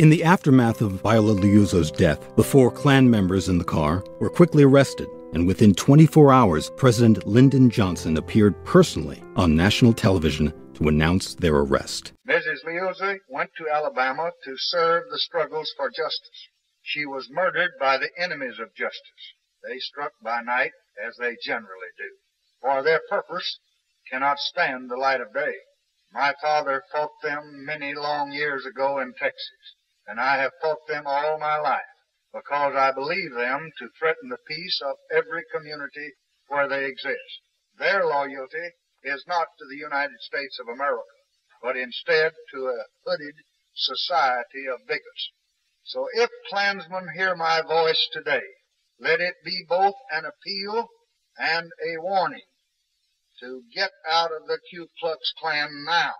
In the aftermath of Viola Liuzzo's death, the four Klan members in the car were quickly arrested, and within 24 hours, President Lyndon Johnson appeared personally on national television to announce their arrest. Mrs. Liuzzo went to Alabama to serve the struggles for justice. She was murdered by the enemies of justice. They struck by night, as they generally do, for their purpose cannot stand the light of day. My father fought them many long years ago in Texas and I have fought them all my life because I believe them to threaten the peace of every community where they exist. Their loyalty is not to the United States of America, but instead to a hooded society of bigots. So if Klansmen hear my voice today, let it be both an appeal and a warning to get out of the Ku Klux Klan now.